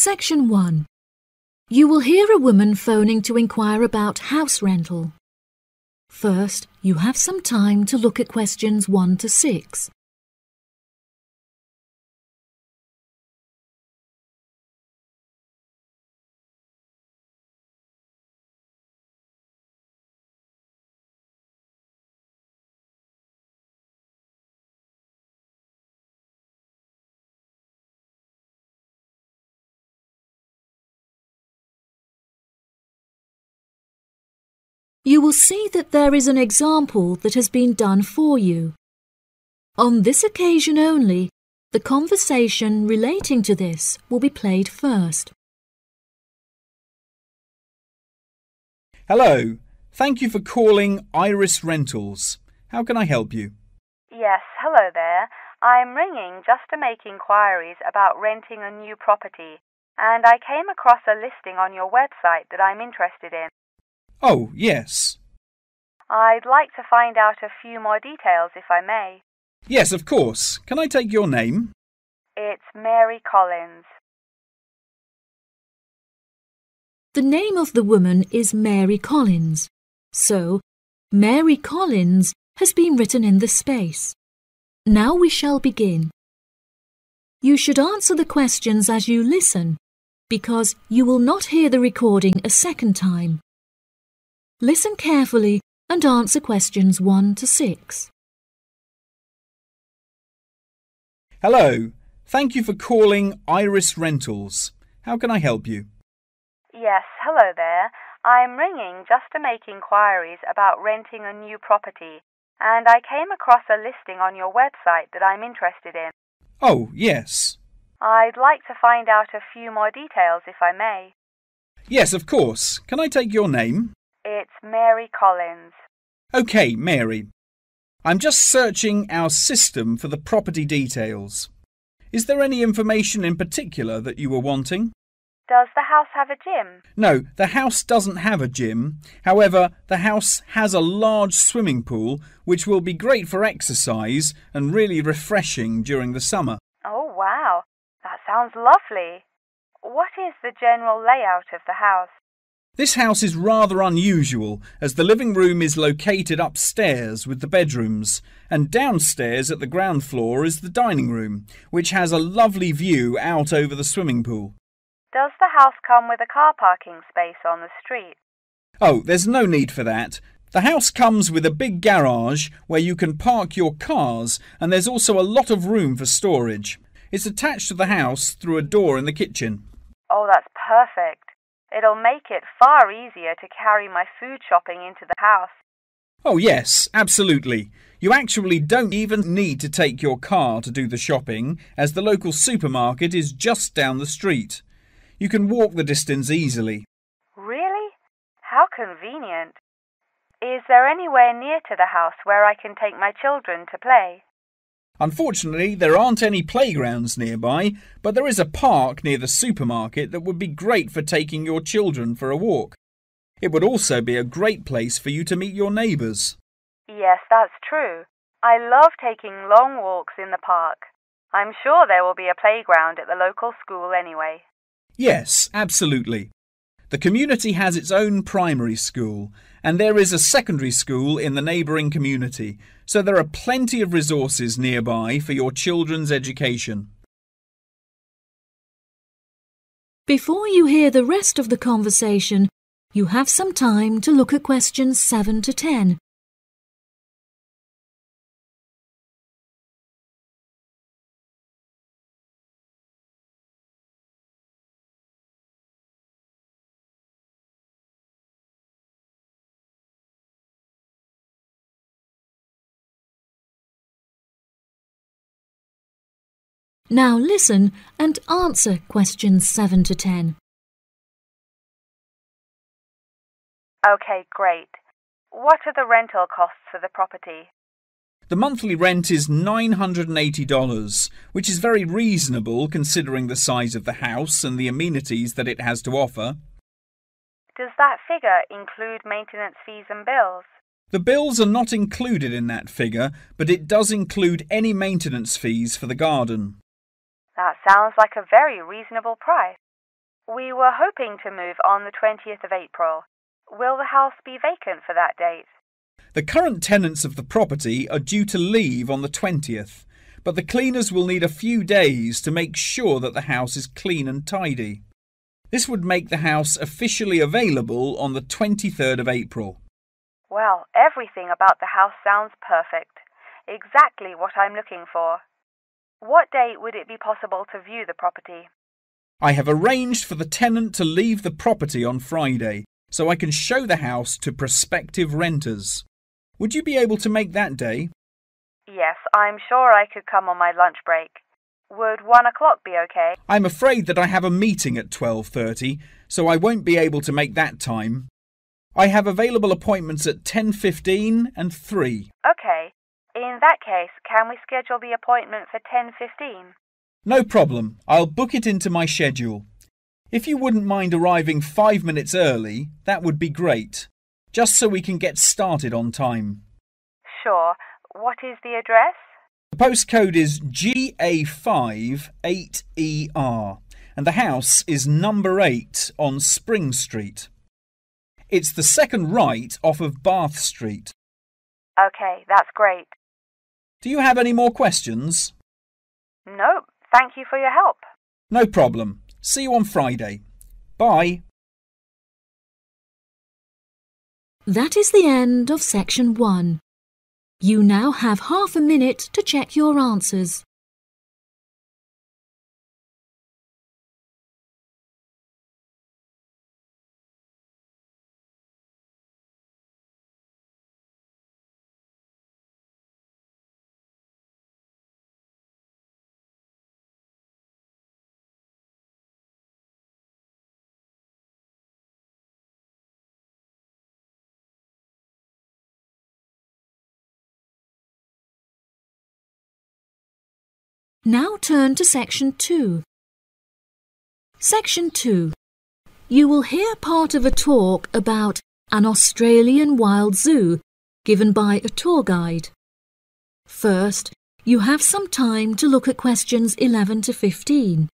Section 1. You will hear a woman phoning to inquire about house rental. First, you have some time to look at questions 1 to 6. You will see that there is an example that has been done for you. On this occasion only, the conversation relating to this will be played first. Hello. Thank you for calling Iris Rentals. How can I help you? Yes, hello there. I'm ringing just to make inquiries about renting a new property, and I came across a listing on your website that I'm interested in. Oh, yes. I'd like to find out a few more details if I may. Yes, of course. Can I take your name? It's Mary Collins. The name of the woman is Mary Collins. So, Mary Collins has been written in the space. Now we shall begin. You should answer the questions as you listen, because you will not hear the recording a second time. Listen carefully and answer questions 1 to 6. Hello. Thank you for calling Iris Rentals. How can I help you? Yes, hello there. I'm ringing just to make inquiries about renting a new property, and I came across a listing on your website that I'm interested in. Oh, yes. I'd like to find out a few more details if I may. Yes, of course. Can I take your name? It's Mary Collins. OK, Mary. I'm just searching our system for the property details. Is there any information in particular that you were wanting? Does the house have a gym? No, the house doesn't have a gym. However, the house has a large swimming pool, which will be great for exercise and really refreshing during the summer. Oh, wow. That sounds lovely. What is the general layout of the house? This house is rather unusual as the living room is located upstairs with the bedrooms, and downstairs at the ground floor is the dining room, which has a lovely view out over the swimming pool. Does the house come with a car parking space on the street? Oh, there's no need for that. The house comes with a big garage where you can park your cars, and there's also a lot of room for storage. It's attached to the house through a door in the kitchen. Oh, that's perfect. It'll make it far easier to carry my food shopping into the house. Oh, yes, absolutely. You actually don't even need to take your car to do the shopping, as the local supermarket is just down the street. You can walk the distance easily. Really? How convenient. Is there anywhere near to the house where I can take my children to play? Unfortunately, there aren't any playgrounds nearby, but there is a park near the supermarket that would be great for taking your children for a walk. It would also be a great place for you to meet your neighbours. Yes, that's true. I love taking long walks in the park. I'm sure there will be a playground at the local school anyway. Yes, absolutely. The community has its own primary school, and there is a secondary school in the neighbouring community, so there are plenty of resources nearby for your children's education. Before you hear the rest of the conversation, you have some time to look at questions 7 to 10. Now listen and answer questions 7 to 10. Okay, great. What are the rental costs for the property? The monthly rent is $980, which is very reasonable considering the size of the house and the amenities that it has to offer. Does that figure include maintenance fees and bills? The bills are not included in that figure, but it does include any maintenance fees for the garden. That sounds like a very reasonable price. We were hoping to move on the 20th of April. Will the house be vacant for that date? The current tenants of the property are due to leave on the 20th, but the cleaners will need a few days to make sure that the house is clean and tidy. This would make the house officially available on the 23rd of April. Well, everything about the house sounds perfect. Exactly what I'm looking for. What date would it be possible to view the property? I have arranged for the tenant to leave the property on Friday so I can show the house to prospective renters. Would you be able to make that day? Yes, I'm sure I could come on my lunch break. Would one o'clock be okay? I'm afraid that I have a meeting at 12:30, so I won't be able to make that time. I have available appointments at 10:15 and 3. Okay. In that case, can we schedule the appointment for 10:15? No problem. I'll book it into my schedule. If you wouldn't mind arriving five minutes early, that would be great. Just so we can get started on time. Sure. What is the address? The postcode is GA58ER and the house is number 8 on Spring Street. It's the second right off of Bath Street. Okay, that's great. Do you have any more questions? No, Thank you for your help. No problem. See you on Friday. Bye. That is the end of section one. You now have half a minute to check your answers. Now turn to section 2. Section 2. You will hear part of a talk about an Australian wild zoo given by a tour guide. First, you have some time to look at questions 11 to 15.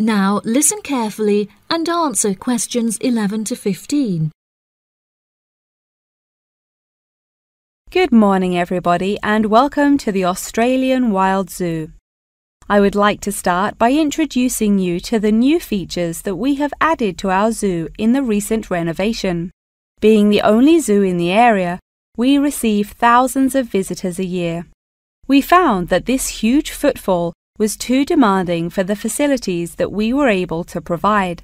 Now listen carefully and answer questions 11 to 15. Good morning, everybody, and welcome to the Australian Wild Zoo. I would like to start by introducing you to the new features that we have added to our zoo in the recent renovation. Being the only zoo in the area, we receive thousands of visitors a year. We found that this huge footfall was too demanding for the facilities that we were able to provide,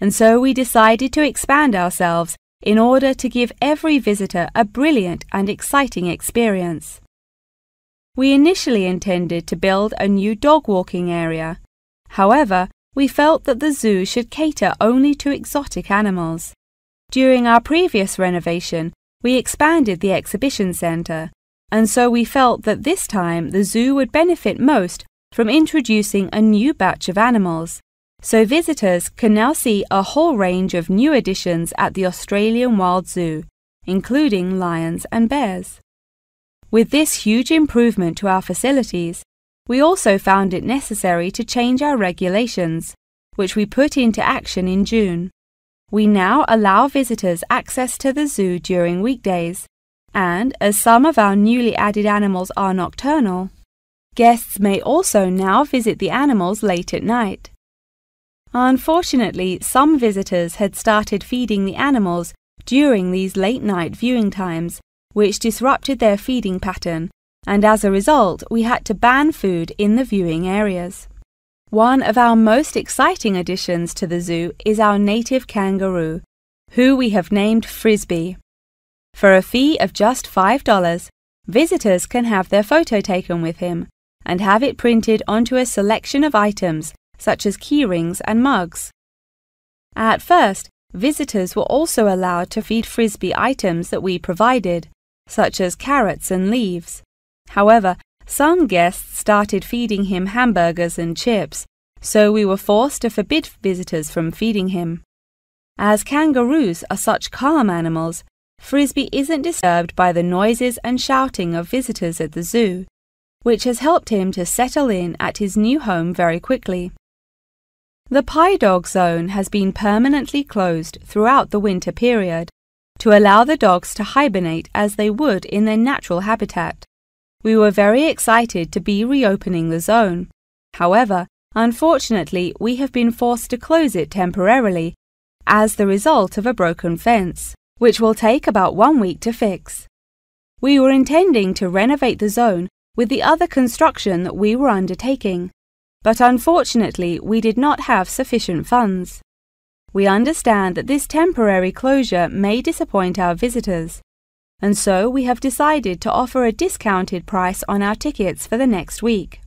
and so we decided to expand ourselves in order to give every visitor a brilliant and exciting experience. We initially intended to build a new dog walking area. However, we felt that the zoo should cater only to exotic animals. During our previous renovation, we expanded the exhibition centre, and so we felt that this time the zoo would benefit most from introducing a new batch of animals, so visitors can now see a whole range of new additions at the Australian Wild Zoo, including lions and bears. With this huge improvement to our facilities, we also found it necessary to change our regulations, which we put into action in June. We now allow visitors access to the zoo during weekdays, and as some of our newly added animals are nocturnal, Guests may also now visit the animals late at night. Unfortunately, some visitors had started feeding the animals during these late night viewing times, which disrupted their feeding pattern, and as a result, we had to ban food in the viewing areas. One of our most exciting additions to the zoo is our native kangaroo, who we have named Frisbee. For a fee of just $5, visitors can have their photo taken with him, and have it printed onto a selection of items such as keyrings and mugs. At first, visitors were also allowed to feed Frisbee items that we provided, such as carrots and leaves. However, some guests started feeding him hamburgers and chips, so we were forced to forbid visitors from feeding him. As kangaroos are such calm animals, Frisbee isn't disturbed by the noises and shouting of visitors at the zoo, which has helped him to settle in at his new home very quickly. The Pie Dog Zone has been permanently closed throughout the winter period to allow the dogs to hibernate as they would in their natural habitat. We were very excited to be reopening the zone. However, unfortunately, we have been forced to close it temporarily as the result of a broken fence which will take about one week to fix. We were intending to renovate the zone with the other construction that we were undertaking, but unfortunately we did not have sufficient funds. We understand that this temporary closure may disappoint our visitors, and so we have decided to offer a discounted price on our tickets for the next week.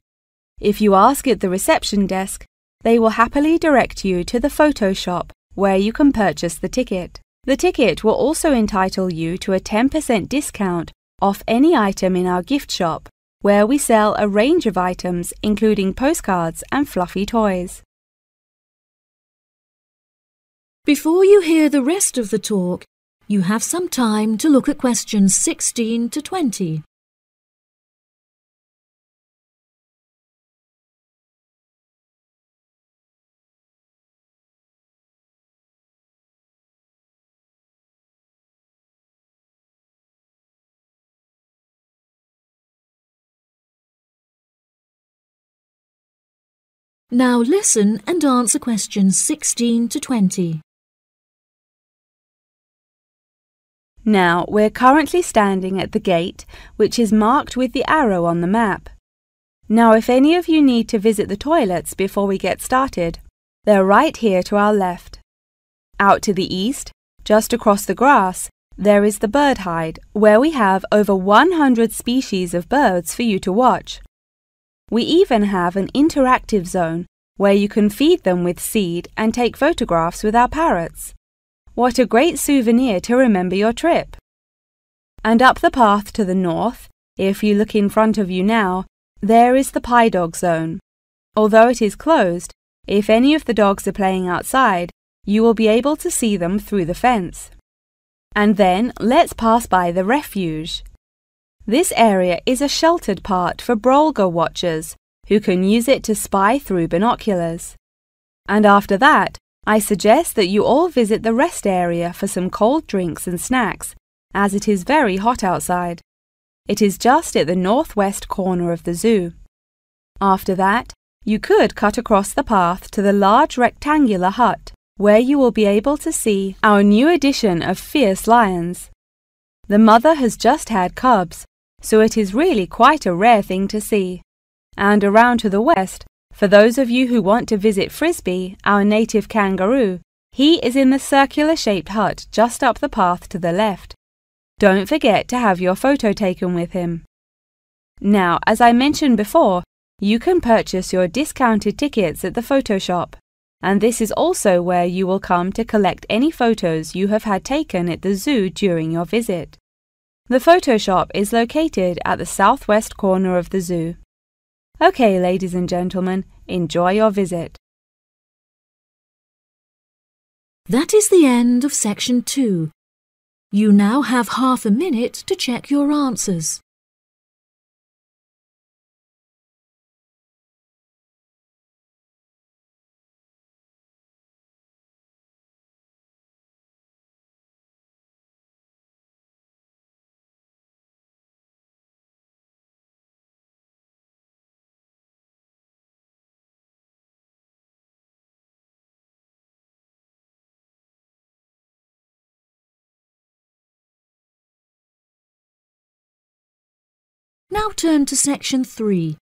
If you ask at the reception desk, they will happily direct you to the photo shop where you can purchase the ticket. The ticket will also entitle you to a 10% discount off any item in our gift shop, where we sell a range of items including postcards and fluffy toys. Before you hear the rest of the talk, you have some time to look at questions 16 to 20. Now listen and answer questions 16 to 20. Now, we're currently standing at the gate, which is marked with the arrow on the map. Now, if any of you need to visit the toilets before we get started, they're right here to our left. Out to the east, just across the grass, there is the bird hide, where we have over 100 species of birds for you to watch. We even have an interactive zone where you can feed them with seed and take photographs with our parrots. What a great souvenir to remember your trip! And up the path to the north, if you look in front of you now, there is the pie dog zone. Although it is closed, if any of the dogs are playing outside, you will be able to see them through the fence. And then let's pass by the refuge. This area is a sheltered part for Brolga watchers who can use it to spy through binoculars. And after that, I suggest that you all visit the rest area for some cold drinks and snacks, as it is very hot outside. It is just at the northwest corner of the zoo. After that, you could cut across the path to the large rectangular hut, where you will be able to see our new edition of fierce lions. The mother has just had cubs, so it is really quite a rare thing to see. And around to the west, for those of you who want to visit Frisbee, our native kangaroo, he is in the circular shaped hut just up the path to the left. Don't forget to have your photo taken with him. Now, as I mentioned before, you can purchase your discounted tickets at the photo shop, and this is also where you will come to collect any photos you have had taken at the zoo during your visit. The photo shop is located at the southwest corner of the zoo. Okay, ladies and gentlemen, enjoy your visit. That is the end of section 2. You now have half a minute to check your answers. Now turn to section 3.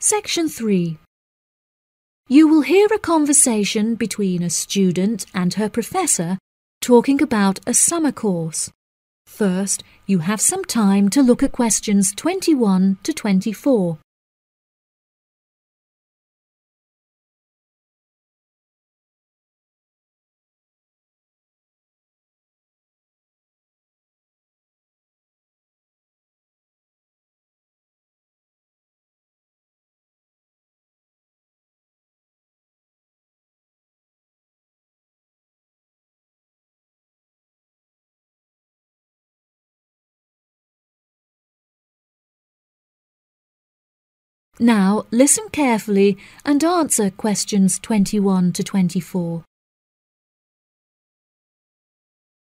Section 3. You will hear a conversation between a student and her professor talking about a summer course. First, you have some time to look at questions 21 to 24. Now listen carefully and answer questions 21 to 24.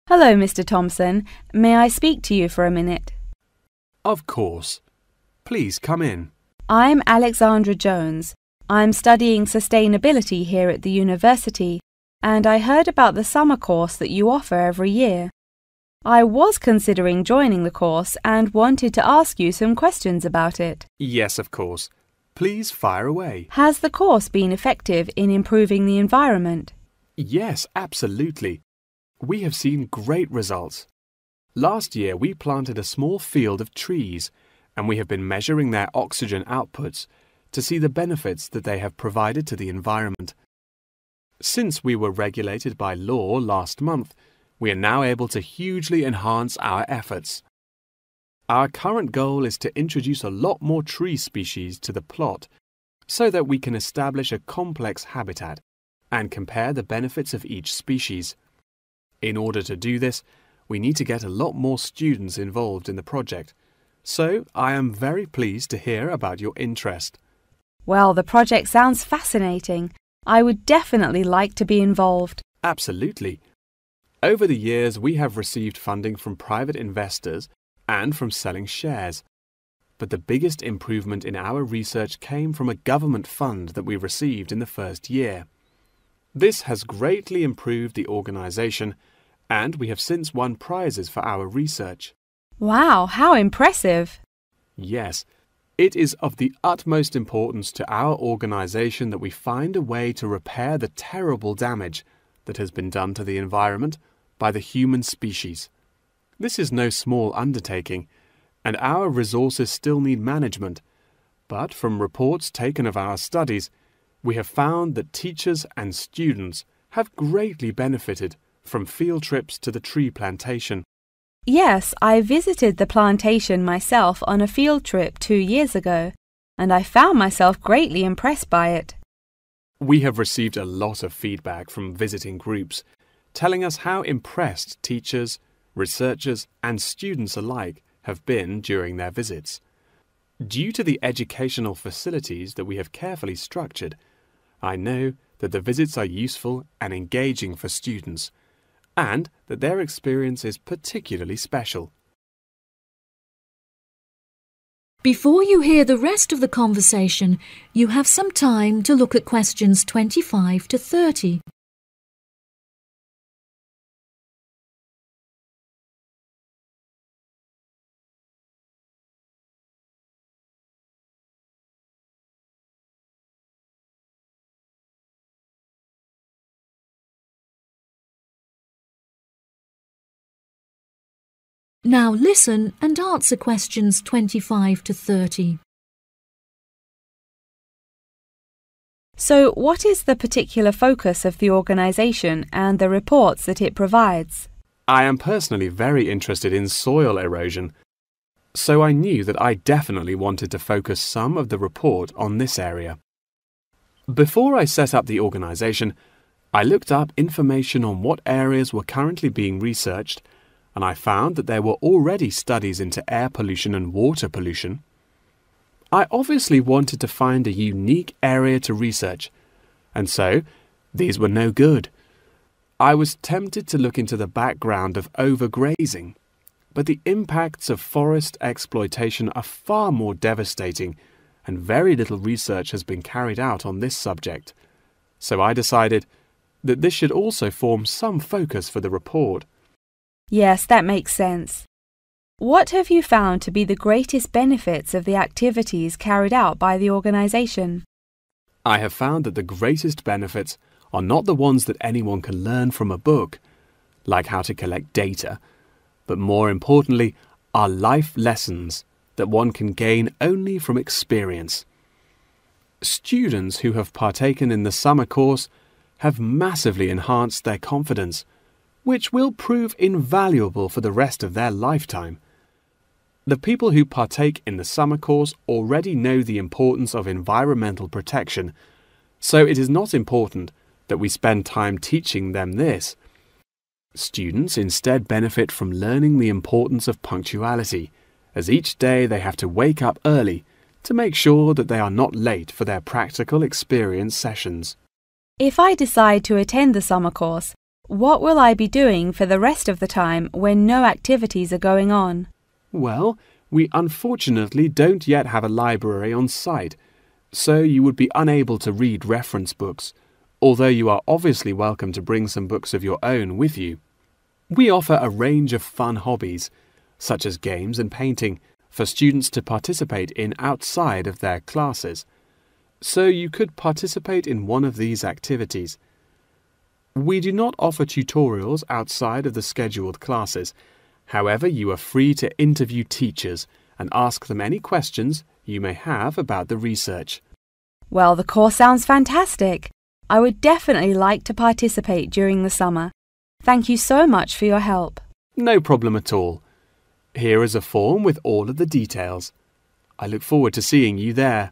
Hello, Mr. Thompson. May I speak to you for a minute? Of course. Please come in. I'm Alexandra Jones. I'm studying sustainability here at the university, and I heard about the summer course that you offer every year. I was considering joining the course and wanted to ask you some questions about it. Yes, of course. Please fire away. Has the course been effective in improving the environment? Yes, absolutely. We have seen great results. Last year, we planted a small field of trees, and we have been measuring their oxygen outputs to see the benefits that they have provided to the environment. Since we were regulated by law last month, we are now able to hugely enhance our efforts. Our current goal is to introduce a lot more tree species to the plot so that we can establish a complex habitat and compare the benefits of each species. In order to do this, we need to get a lot more students involved in the project. So I am very pleased to hear about your interest. Well, the project sounds fascinating. I would definitely like to be involved. Absolutely. Over the years, we have received funding from private investors and from selling shares. But the biggest improvement in our research came from a government fund that we received in the first year. This has greatly improved the organization, and we have since won prizes for our research. Wow, how impressive! Yes, it is of the utmost importance to our organization that we find a way to repair the terrible damage that has been done to the environment by the human species. This is no small undertaking, and our resources still need management. But from reports taken of our studies, we have found that teachers and students have greatly benefited from field trips to the tree plantation. Yes, I visited the plantation myself on a field trip two years ago, and I found myself greatly impressed by it. We have received a lot of feedback from visiting groups telling us how impressed teachers, researchers, and students alike have been during their visits. Due to the educational facilities that we have carefully structured, I know that the visits are useful and engaging for students, and that their experience is particularly special. Before you hear the rest of the conversation, you have some time to look at questions 25 to 30. Now listen and answer questions 25 to 30. So, what is the particular focus of the organisation and the reports that it provides? I am personally very interested in soil erosion, so I knew that I definitely wanted to focus some of the report on this area. Before I set up the organisation, I looked up information on what areas were currently being researched and I found that there were already studies into air pollution and water pollution. I obviously wanted to find a unique area to research, and so these were no good. I was tempted to look into the background of overgrazing, but the impacts of forest exploitation are far more devastating, and very little research has been carried out on this subject. So I decided that this should also form some focus for the report. Yes, that makes sense. What have you found to be the greatest benefits of the activities carried out by the organisation? I have found that the greatest benefits are not the ones that anyone can learn from a book, like how to collect data, but more importantly, are life lessons that one can gain only from experience. Students who have partaken in the summer course have massively enhanced their confidence which will prove invaluable for the rest of their lifetime. The people who partake in the summer course already know the importance of environmental protection, so it is not important that we spend time teaching them this. Students instead benefit from learning the importance of punctuality, as each day they have to wake up early to make sure that they are not late for their practical experience sessions. If I decide to attend the summer course, what will I be doing for the rest of the time when no activities are going on? Well, we unfortunately don't yet have a library on site, so you would be unable to read reference books, although you are obviously welcome to bring some books of your own with you. We offer a range of fun hobbies, such as games and painting, for students to participate in outside of their classes. So you could participate in one of these activities. We do not offer tutorials outside of the scheduled classes. However, you are free to interview teachers and ask them any questions you may have about the research. Well, the course sounds fantastic. I would definitely like to participate during the summer. Thank you so much for your help. No problem at all. Here is a form with all of the details. I look forward to seeing you there.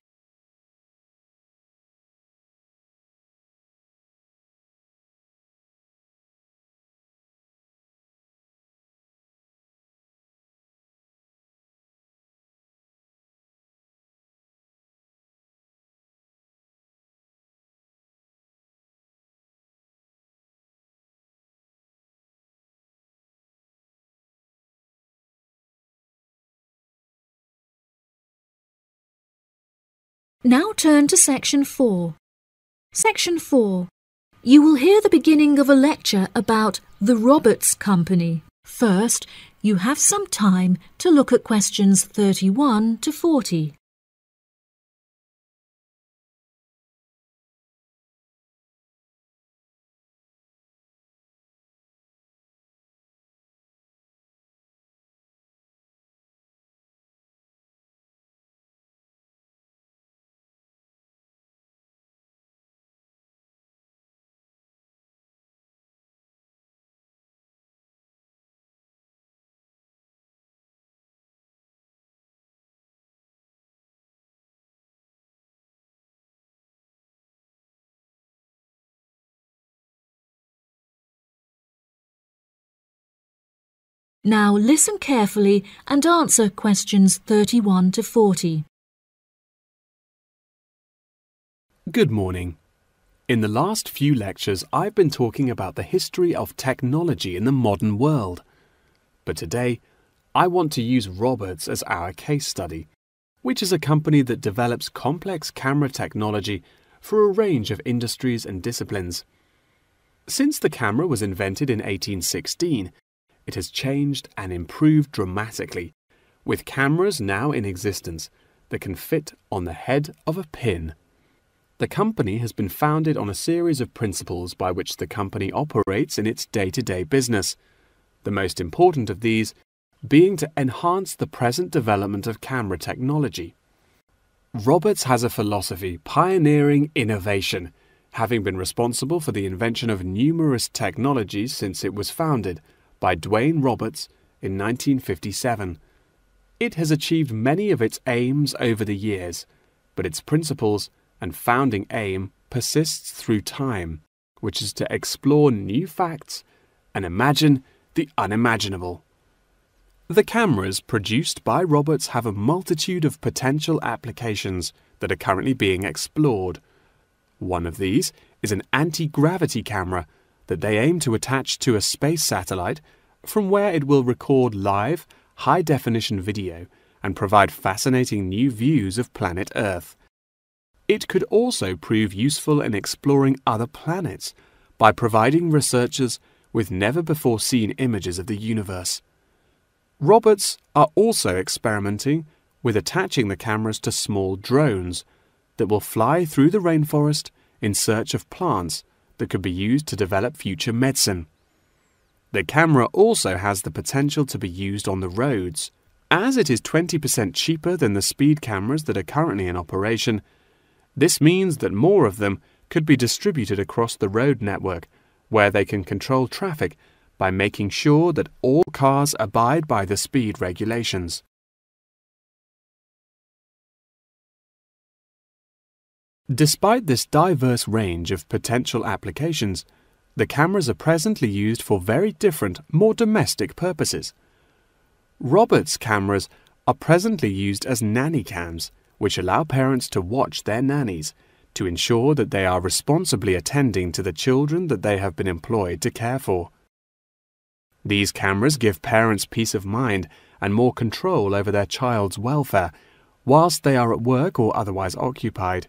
Now turn to section 4. Section 4. You will hear the beginning of a lecture about the Roberts Company. First, you have some time to look at questions 31 to 40. Now listen carefully and answer questions 31 to 40. Good morning. In the last few lectures, I've been talking about the history of technology in the modern world. But today, I want to use Roberts as our case study, which is a company that develops complex camera technology for a range of industries and disciplines. Since the camera was invented in 1816, it has changed and improved dramatically, with cameras now in existence that can fit on the head of a pin. The company has been founded on a series of principles by which the company operates in its day to day business. The most important of these being to enhance the present development of camera technology. Roberts has a philosophy pioneering innovation, having been responsible for the invention of numerous technologies since it was founded by Dwayne Roberts in 1957. It has achieved many of its aims over the years, but its principles and founding aim persists through time, which is to explore new facts and imagine the unimaginable. The cameras produced by Roberts have a multitude of potential applications that are currently being explored. One of these is an anti gravity camera that they aim to attach to a space satellite from where it will record live, high definition video and provide fascinating new views of planet Earth. It could also prove useful in exploring other planets by providing researchers with never before seen images of the universe. Roberts are also experimenting with attaching the cameras to small drones that will fly through the rainforest in search of plants that could be used to develop future medicine. The camera also has the potential to be used on the roads. As it is 20% cheaper than the speed cameras that are currently in operation, this means that more of them could be distributed across the road network, where they can control traffic by making sure that all cars abide by the speed regulations. Despite this diverse range of potential applications, The cameras are presently used for very different, more domestic purposes. Robert's cameras are presently used as nanny cams, which allow parents to watch their nannies to ensure that they are responsibly attending to the children that they have been employed to care for. These cameras give parents peace of mind and more control over their child's welfare whilst they are at work or otherwise occupied.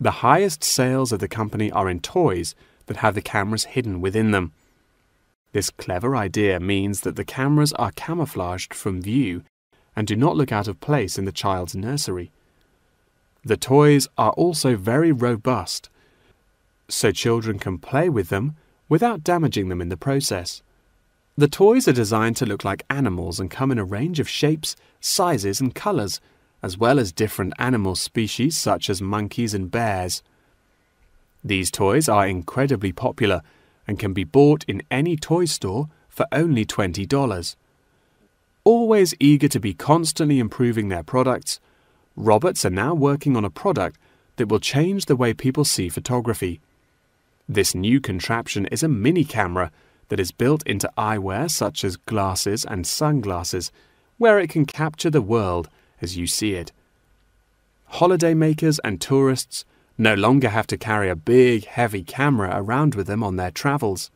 The highest sales of the company are in toys that have the cameras hidden within them. This clever idea means that the cameras are camouflaged from view and do not look out of place in the child's nursery. The toys are also very robust, so children can play with them without damaging them in the process. The toys are designed to look like animals and come in a range of shapes, sizes, and colors, as well as different animal species such as monkeys and bears. These toys are incredibly popular and can be bought in any toy store for only $20. Always eager to be constantly improving their products, Roberts are now working on a product that will change the way people see photography. This new contraption is a mini camera that is built into eyewear such as glasses and sunglasses, where it can capture the world as you see it. Holidaymakers and tourists no longer have to carry a big, heavy camera around with them on their travels.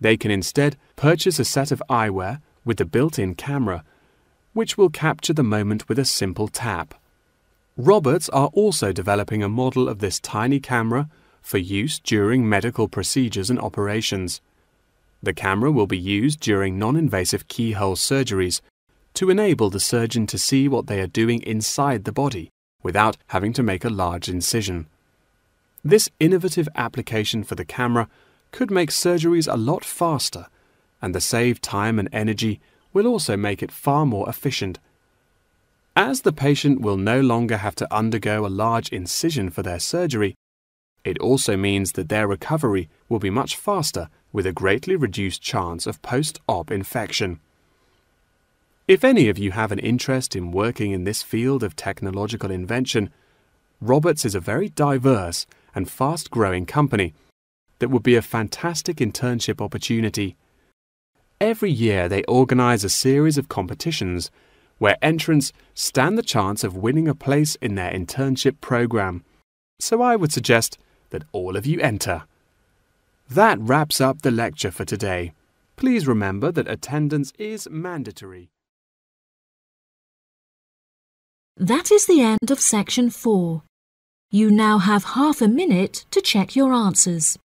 They can instead purchase a set of eyewear with the built in camera which will capture the moment with a simple tap. Roberts are also developing a model of this tiny camera for use during medical procedures and operations. The camera will be used during non invasive keyhole surgeries to enable the surgeon to see what they are doing inside the body without having to make a large incision. This innovative application for the camera could make surgeries a lot faster, and the saved time and energy will also make it far more efficient. As the patient will no longer have to undergo a large incision for their surgery, it also means that their recovery will be much faster with a greatly reduced chance of post op infection. If any of you have an interest in working in this field of technological invention, Roberts is a very diverse and fast growing company that would be a fantastic internship opportunity. Every year they organize a series of competitions where entrants stand the chance of winning a place in their internship program. So I would suggest that all of you enter. That wraps up the lecture for today. Please remember that attendance is mandatory. That is the end of section 4. You now have half a minute to check your answers.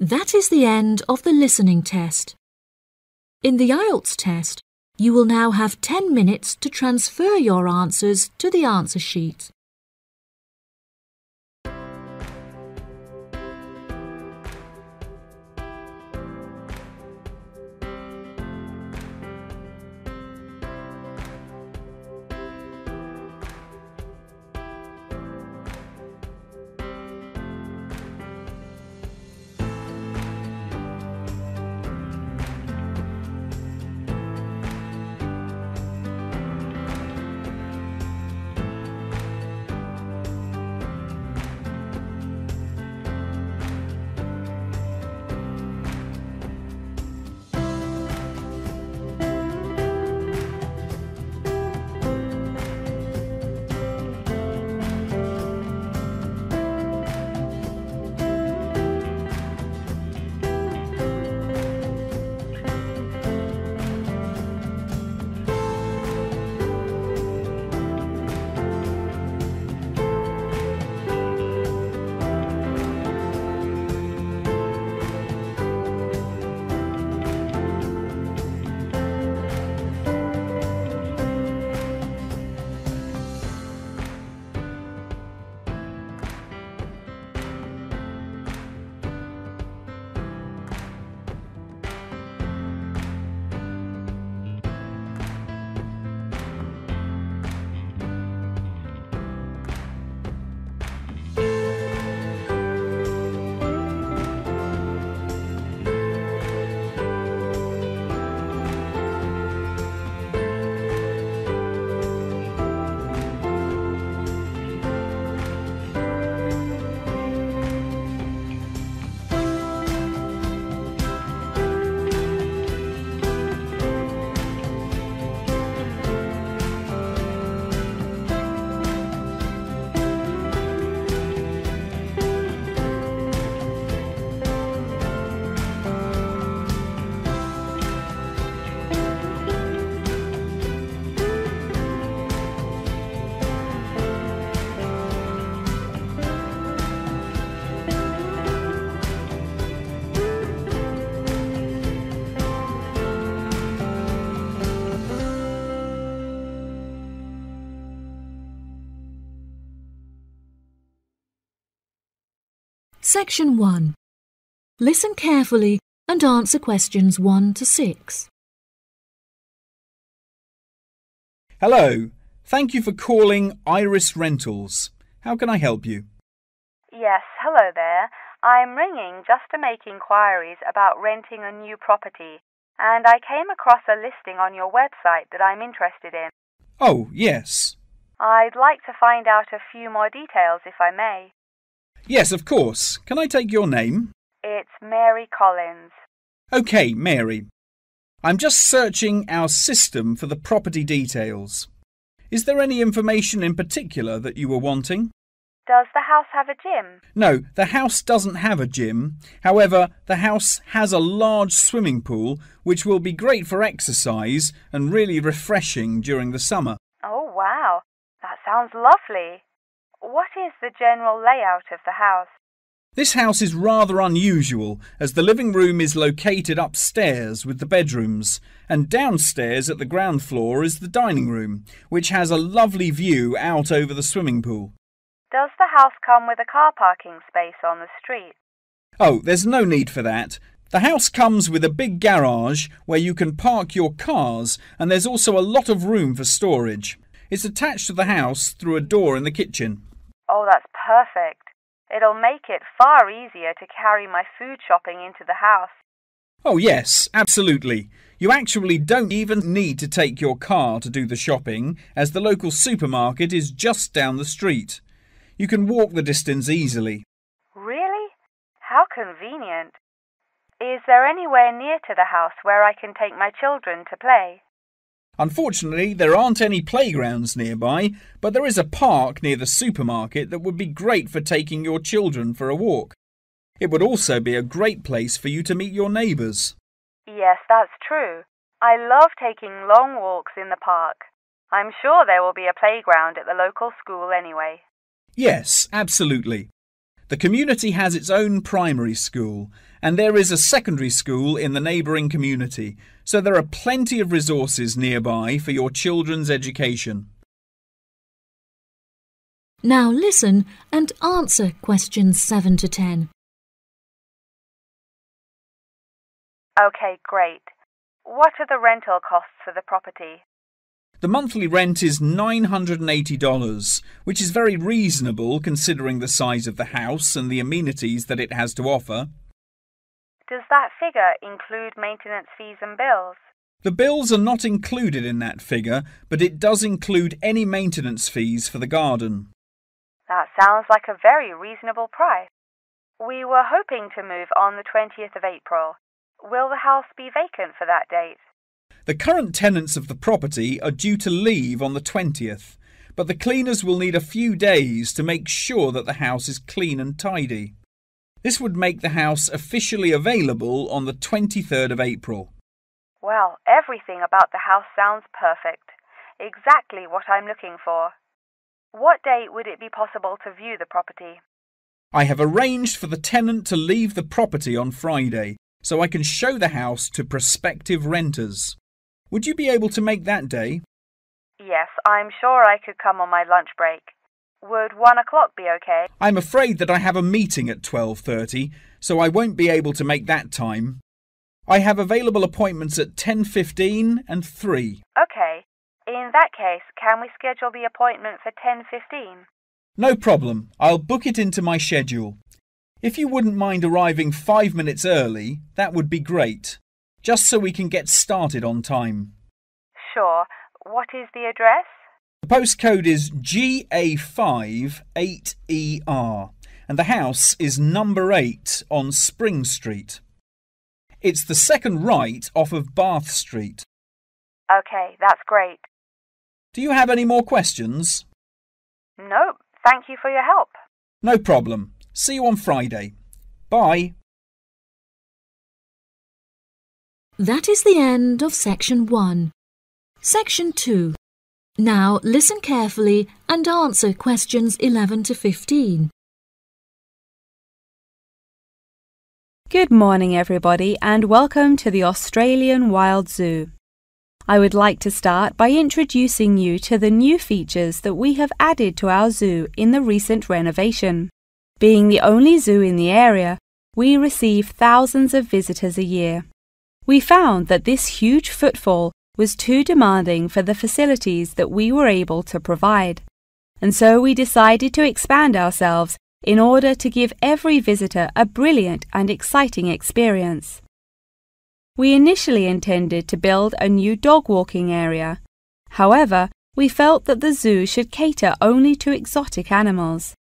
That is the end of the listening test. In the IELTS test, you will now have 10 minutes to transfer your answers to the answer sheet. Section 1. Listen carefully and answer questions 1 to 6. Hello. Thank you for calling Iris Rentals. How can I help you? Yes, hello there. I'm ringing just to make inquiries about renting a new property, and I came across a listing on your website that I'm interested in. Oh, yes. I'd like to find out a few more details if I may. Yes, of course. Can I take your name? It's Mary Collins. OK, Mary. I'm just searching our system for the property details. Is there any information in particular that you were wanting? Does the house have a gym? No, the house doesn't have a gym. However, the house has a large swimming pool, which will be great for exercise and really refreshing during the summer. Oh, wow. That sounds lovely. What is the general layout of the house? This house is rather unusual as the living room is located upstairs with the bedrooms, and downstairs at the ground floor is the dining room, which has a lovely view out over the swimming pool. Does the house come with a car parking space on the street? Oh, there's no need for that. The house comes with a big garage where you can park your cars, and there's also a lot of room for storage. It's attached to the house through a door in the kitchen. Oh, that's perfect. It'll make it far easier to carry my food shopping into the house. Oh, yes, absolutely. You actually don't even need to take your car to do the shopping, as the local supermarket is just down the street. You can walk the distance easily. Really? How convenient. Is there anywhere near to the house where I can take my children to play? Unfortunately, there aren't any playgrounds nearby, but there is a park near the supermarket that would be great for taking your children for a walk. It would also be a great place for you to meet your neighbours. Yes, that's true. I love taking long walks in the park. I'm sure there will be a playground at the local school anyway. Yes, absolutely. The community has its own primary school, and there is a secondary school in the neighbouring community, so there are plenty of resources nearby for your children's education. Now listen and answer questions 7 to 10. Okay, great. What are the rental costs for the property? The monthly rent is $980, which is very reasonable considering the size of the house and the amenities that it has to offer. Does that figure include maintenance fees and bills? The bills are not included in that figure, but it does include any maintenance fees for the garden. That sounds like a very reasonable price. We were hoping to move on the 20th of April. Will the house be vacant for that date? The current tenants of the property are due to leave on the 20th, but the cleaners will need a few days to make sure that the house is clean and tidy. This would make the house officially available on the 23rd of April. Well, everything about the house sounds perfect. Exactly what I'm looking for. What date would it be possible to view the property? I have arranged for the tenant to leave the property on Friday so I can show the house to prospective renters. Would you be able to make that day? Yes, I'm sure I could come on my lunch break. Would one o'clock be okay? I'm afraid that I have a meeting at 12:30, so I won't be able to make that time. I have available appointments at 10:15 and 3. Okay. In that case, can we schedule the appointment for 10:15? No problem. I'll book it into my schedule. If you wouldn't mind arriving 5 minutes early, that would be great just so we can get started on time. Sure. What is the address? The postcode is GA58ER and the house is number 8 on Spring Street. It's the second right off of Bath Street. Okay, that's great. Do you have any more questions? No, Thank you for your help. No problem. See you on Friday. Bye. That is the end of section 1. Section 2. Now listen carefully and answer questions 11 to 15. Good morning, everybody, and welcome to the Australian Wild Zoo. I would like to start by introducing you to the new features that we have added to our zoo in the recent renovation. Being the only zoo in the area, we receive thousands of visitors a year. We found that this huge footfall was too demanding for the facilities that we were able to provide, and so we decided to expand ourselves in order to give every visitor a brilliant and exciting experience. We initially intended to build a new dog walking area. However, we felt that the zoo should cater only to exotic animals.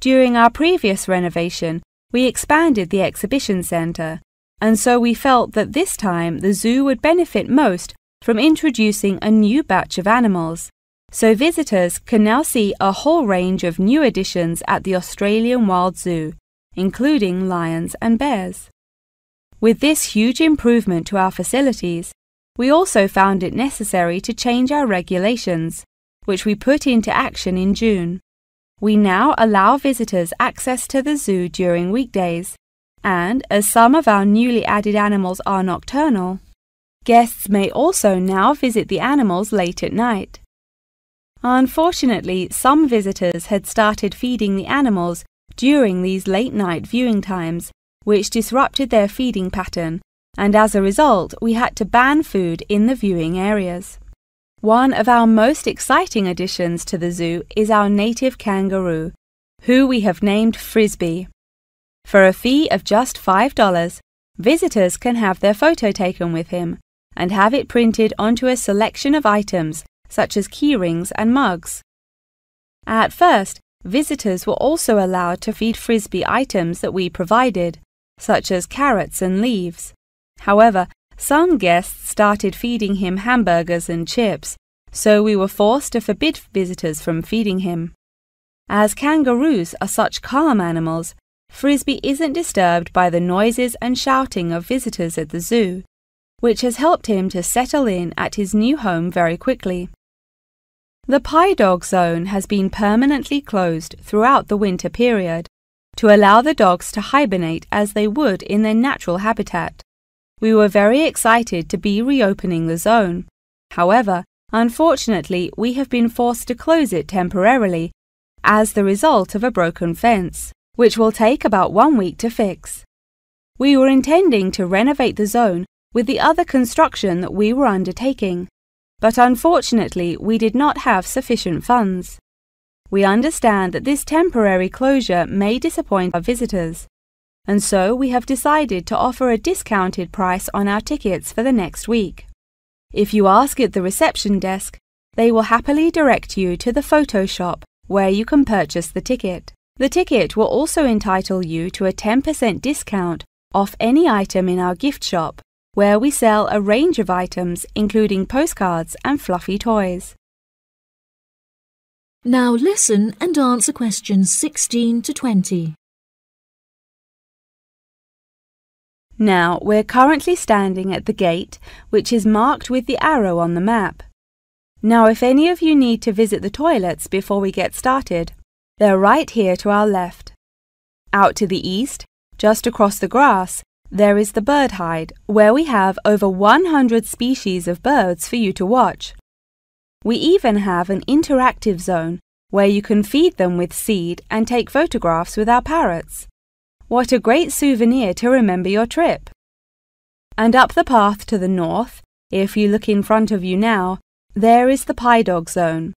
During our previous renovation, we expanded the exhibition centre, and so we felt that this time the zoo would benefit most from introducing a new batch of animals. So visitors can now see a whole range of new additions at the Australian Wild Zoo, including lions and bears. With this huge improvement to our facilities, we also found it necessary to change our regulations, which we put into action in June. We now allow visitors access to the zoo during weekdays, and as some of our newly added animals are nocturnal, guests may also now visit the animals late at night. Unfortunately, some visitors had started feeding the animals during these late night viewing times, which disrupted their feeding pattern, and as a result, we had to ban food in the viewing areas. One of our most exciting additions to the zoo is our native kangaroo, who we have named Frisbee. For a fee of just $5, visitors can have their photo taken with him and have it printed onto a selection of items such as keyrings and mugs. At first, visitors were also allowed to feed Frisbee items that we provided, such as carrots and leaves. However, some guests started feeding him hamburgers and chips, so we were forced to forbid visitors from feeding him. As kangaroos are such calm animals, Frisbee isn't disturbed by the noises and shouting of visitors at the zoo, which has helped him to settle in at his new home very quickly. The Pie Dog Zone has been permanently closed throughout the winter period to allow the dogs to hibernate as they would in their natural habitat. We were very excited to be reopening the zone. However, unfortunately, we have been forced to close it temporarily as the result of a broken fence, which will take about one week to fix. We were intending to renovate the zone with the other construction that we were undertaking but unfortunately we did not have sufficient funds. We understand that this temporary closure may disappoint our visitors, and so we have decided to offer a discounted price on our tickets for the next week. If you ask at the reception desk, they will happily direct you to the photo shop where you can purchase the ticket. The ticket will also entitle you to a 10% discount off any item in our gift shop where we sell a range of items including postcards and fluffy toys. Now listen and answer questions 16 to 20. Now we're currently standing at the gate, which is marked with the arrow on the map. Now if any of you need to visit the toilets before we get started, they're right here to our left. Out to the east, just across the grass, there is the bird hide, where we have over 100 species of birds for you to watch. We even have an interactive zone where you can feed them with seed and take photographs with our parrots. What a great souvenir to remember your trip! And up the path to the north, if you look in front of you now, there is the pie dog zone.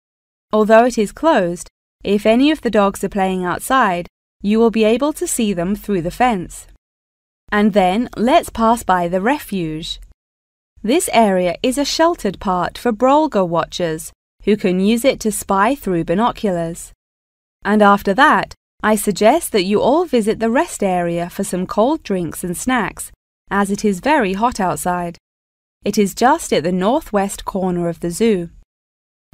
Although it is closed, if any of the dogs are playing outside, you will be able to see them through the fence. And then let's pass by the refuge. This area is a sheltered part for Brolga watchers who can use it to spy through binoculars. And after that, I suggest that you all visit the rest area for some cold drinks and snacks, as it is very hot outside. It is just at the northwest corner of the zoo.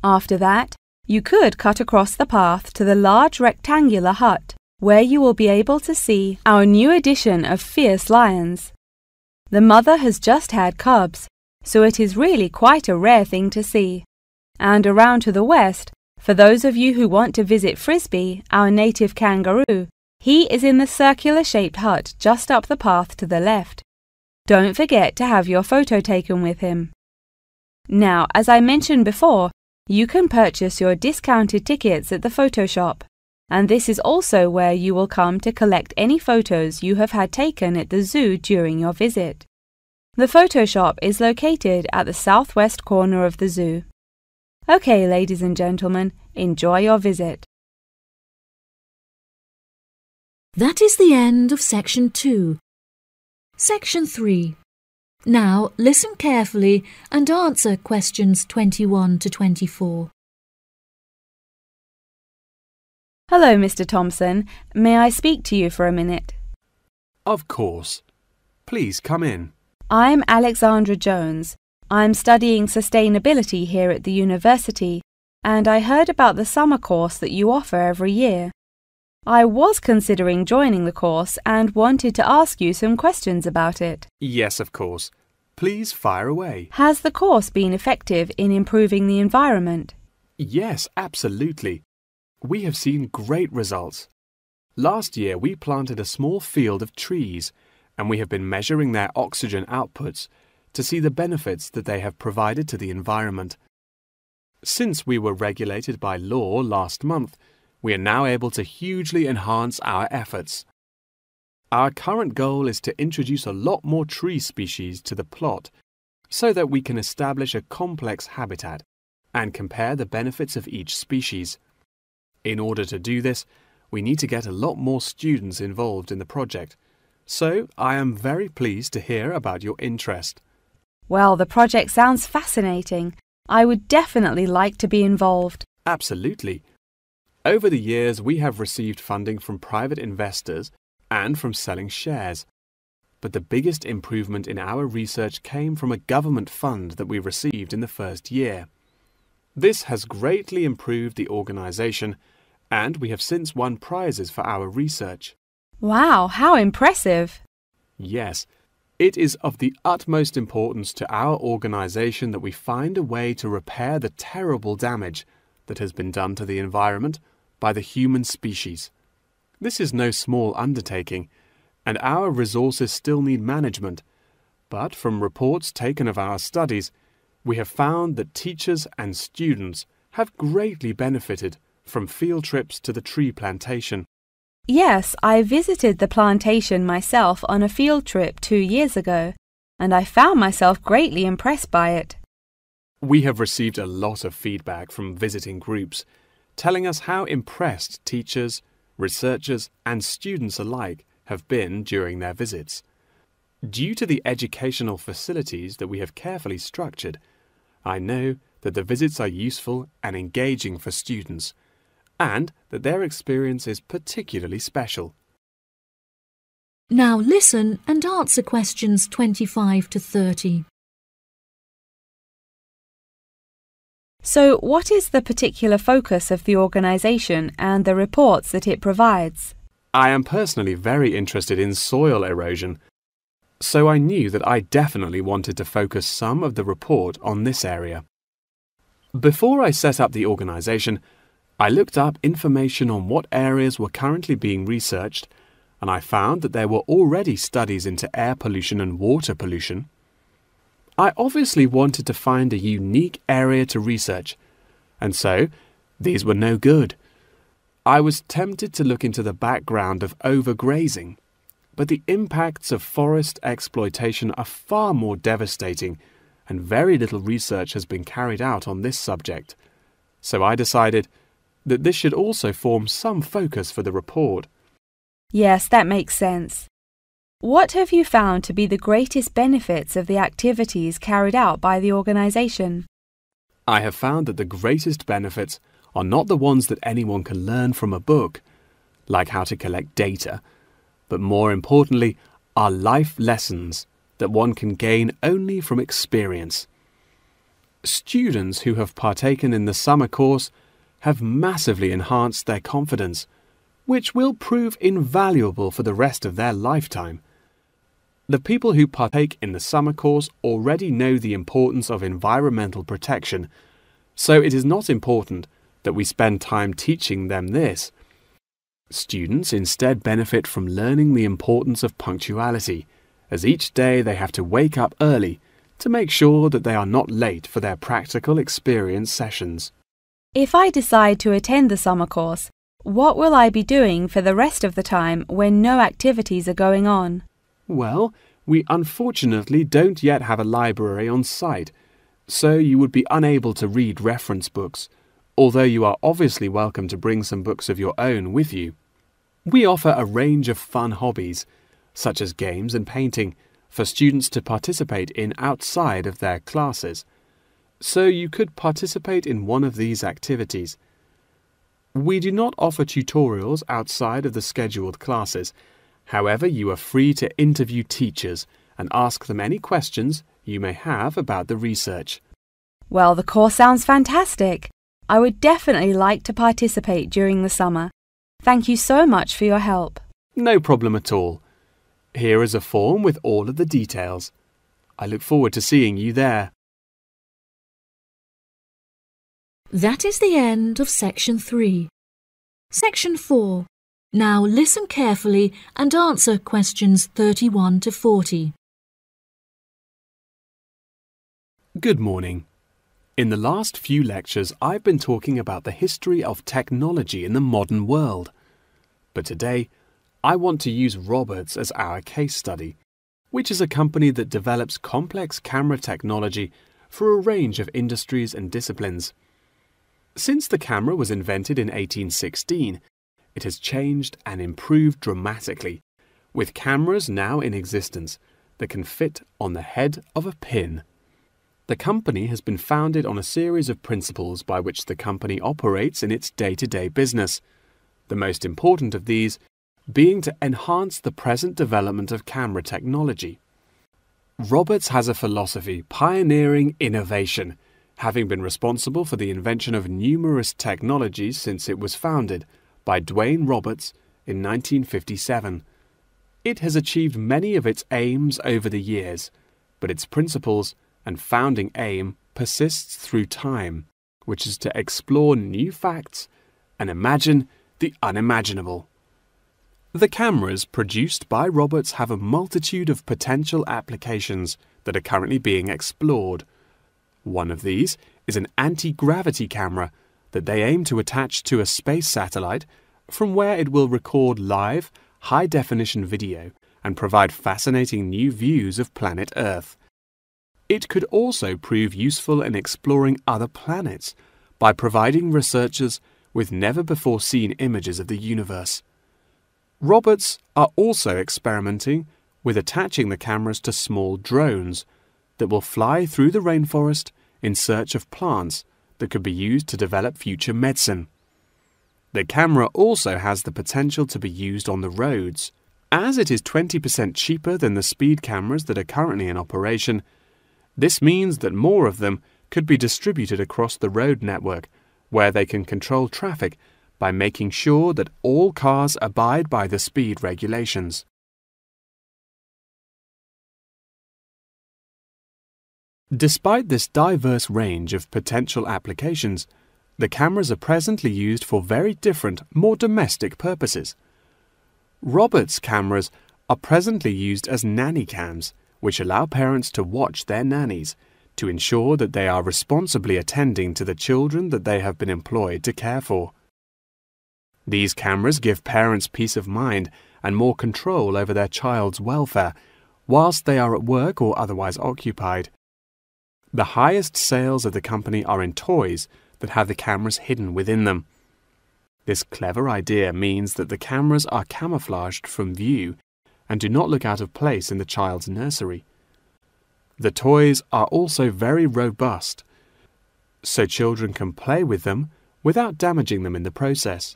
After that, you could cut across the path to the large rectangular hut where you will be able to see our new edition of fierce lions. The mother has just had cubs, so it is really quite a rare thing to see. And around to the west, for those of you who want to visit Frisbee, our native kangaroo, he is in the circular shaped hut just up the path to the left. Don't forget to have your photo taken with him. Now, as I mentioned before, you can purchase your discounted tickets at the photo shop. And this is also where you will come to collect any photos you have had taken at the zoo during your visit. The photo shop is located at the southwest corner of the zoo. OK, ladies and gentlemen, enjoy your visit. That is the end of section 2. Section 3. Now listen carefully and answer questions 21 to 24. Hello, Mr. Thompson. May I speak to you for a minute? Of course. Please come in. I'm Alexandra Jones. I'm studying sustainability here at the university, and I heard about the summer course that you offer every year. I was considering joining the course and wanted to ask you some questions about it. Yes, of course. Please fire away. Has the course been effective in improving the environment? Yes, absolutely. We have seen great results. Last year, we planted a small field of trees, and we have been measuring their oxygen outputs to see the benefits that they have provided to the environment. Since we were regulated by law last month, we are now able to hugely enhance our efforts. Our current goal is to introduce a lot more tree species to the plot so that we can establish a complex habitat and compare the benefits of each species. In order to do this, we need to get a lot more students involved in the project. So I am very pleased to hear about your interest. Well, the project sounds fascinating. I would definitely like to be involved. Absolutely. Over the years, we have received funding from private investors and from selling shares. But the biggest improvement in our research came from a government fund that we received in the first year. This has greatly improved the organization, and we have since won prizes for our research. Wow, how impressive! Yes, it is of the utmost importance to our organization that we find a way to repair the terrible damage that has been done to the environment by the human species. This is no small undertaking, and our resources still need management. But from reports taken of our studies, we have found that teachers and students have greatly benefited from field trips to the tree plantation. Yes, I visited the plantation myself on a field trip two years ago, and I found myself greatly impressed by it. We have received a lot of feedback from visiting groups, telling us how impressed teachers, researchers, and students alike have been during their visits. Due to the educational facilities that we have carefully structured, I know that the visits are useful and engaging for students, and that their experience is particularly special. Now listen and answer questions 25 to 30. So, what is the particular focus of the organisation and the reports that it provides? I am personally very interested in soil erosion, so I knew that I definitely wanted to focus some of the report on this area. Before I set up the organisation, I looked up information on what areas were currently being researched, and I found that there were already studies into air pollution and water pollution. I obviously wanted to find a unique area to research, and so these were no good. I was tempted to look into the background of overgrazing, but the impacts of forest exploitation are far more devastating, and very little research has been carried out on this subject. So I decided that this should also form some focus for the report. Yes, that makes sense. What have you found to be the greatest benefits of the activities carried out by the organisation? I have found that the greatest benefits are not the ones that anyone can learn from a book, like how to collect data, but more importantly, are life lessons that one can gain only from experience. Students who have partaken in the summer course have massively enhanced their confidence, which will prove invaluable for the rest of their lifetime. The people who partake in the summer course already know the importance of environmental protection, so it is not important that we spend time teaching them this. Students instead benefit from learning the importance of punctuality, as each day they have to wake up early to make sure that they are not late for their practical experience sessions. If I decide to attend the summer course, What will I be doing for the rest of the time when no activities are going on? Well, we unfortunately don't yet have a library on site, so you would be unable to read reference books, although you are obviously welcome to bring some books of your own with you. We offer a range of fun hobbies, such as games and painting, for students to participate in outside of their classes. So you could participate in one of these activities. We do not offer tutorials outside of the scheduled classes, However, you are free to interview teachers and ask them any questions you may have about the research. Well, the course sounds fantastic. I would definitely like to participate during the summer. Thank you so much for your help. No problem at all. Here is a form with all of the details. I look forward to seeing you there. That is the end of section 3. Section 4 now listen carefully and answer questions 31 to 40. Good morning. In the last few lectures, I've been talking about the history of technology in the modern world. But today, I want to use Roberts as our case study, which is a company that develops complex camera technology for a range of industries and disciplines. Since the camera was invented in 1816, it has changed and improved dramatically, with cameras now in existence that can fit on the head of a pin. The company has been founded on a series of principles by which the company operates in its day to day business. The most important of these being to enhance the present development of camera technology. Roberts has a philosophy pioneering innovation, having been responsible for the invention of numerous technologies since it was founded, by Dwayne Roberts in 1957. It has achieved many of its aims over the years, but its principles and founding aim persists through time, which is to explore new facts and imagine the unimaginable. The cameras produced by Roberts have a multitude of potential applications that are currently being explored. One of these is an anti gravity camera that they aim to attach to a space satellite from where it will record live, high definition video and provide fascinating new views of planet Earth. It could also prove useful in exploring other planets by providing researchers with never before seen images of the universe. Roberts are also experimenting with attaching the cameras to small drones that will fly through the rainforest in search of plants that could be used to develop future medicine. The camera also has the potential to be used on the roads. As it is 20% cheaper than the speed cameras that are currently in operation, this means that more of them could be distributed across the road network, where they can control traffic by making sure that all cars abide by the speed regulations. Despite this diverse range of potential applications, the cameras are presently used for very different, more domestic purposes. Roberts cameras are presently used as nanny cams, which allow parents to watch their nannies to ensure that they are responsibly attending to the children that they have been employed to care for. These cameras give parents peace of mind and more control over their child's welfare whilst they are at work or otherwise occupied. The highest sales of the company are in toys that have the cameras hidden within them. This clever idea means that the cameras are camouflaged from view and do not look out of place in the child's nursery. The toys are also very robust, so children can play with them without damaging them in the process.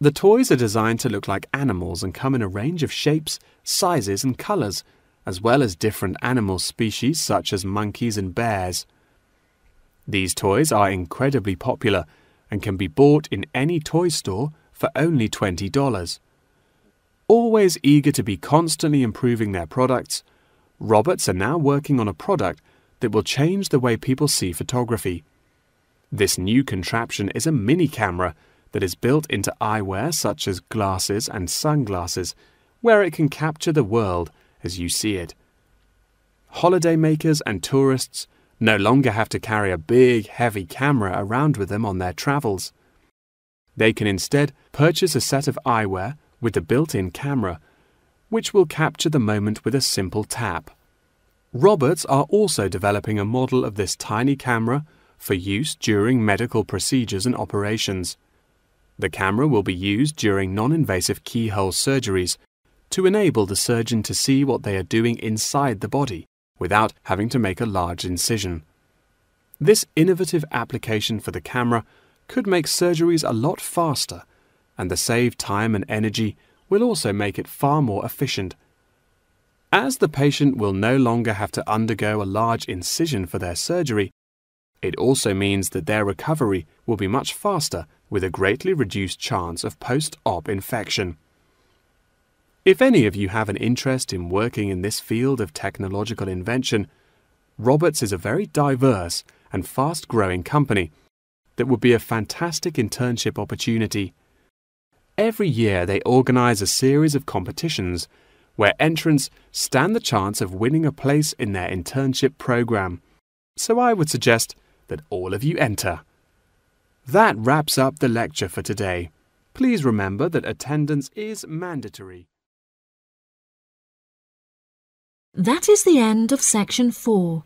The toys are designed to look like animals and come in a range of shapes, sizes, and colors as well as different animal species such as monkeys and bears. These toys are incredibly popular and can be bought in any toy store for only $20. Always eager to be constantly improving their products, Roberts are now working on a product that will change the way people see photography. This new contraption is a mini camera that is built into eyewear such as glasses and sunglasses, where it can capture the world as you see it. Holidaymakers and tourists no longer have to carry a big, heavy camera around with them on their travels. They can instead purchase a set of eyewear with a built-in camera, which will capture the moment with a simple tap. Roberts are also developing a model of this tiny camera for use during medical procedures and operations. The camera will be used during non-invasive keyhole surgeries to enable the surgeon to see what they are doing inside the body without having to make a large incision. This innovative application for the camera could make surgeries a lot faster, and the saved time and energy will also make it far more efficient. As the patient will no longer have to undergo a large incision for their surgery, it also means that their recovery will be much faster with a greatly reduced chance of post-op infection. If any of you have an interest in working in this field of technological invention, Roberts is a very diverse and fast-growing company that would be a fantastic internship opportunity. Every year they organize a series of competitions where entrants stand the chance of winning a place in their internship program. So I would suggest that all of you enter. That wraps up the lecture for today. Please remember that attendance is mandatory. That is the end of section 4.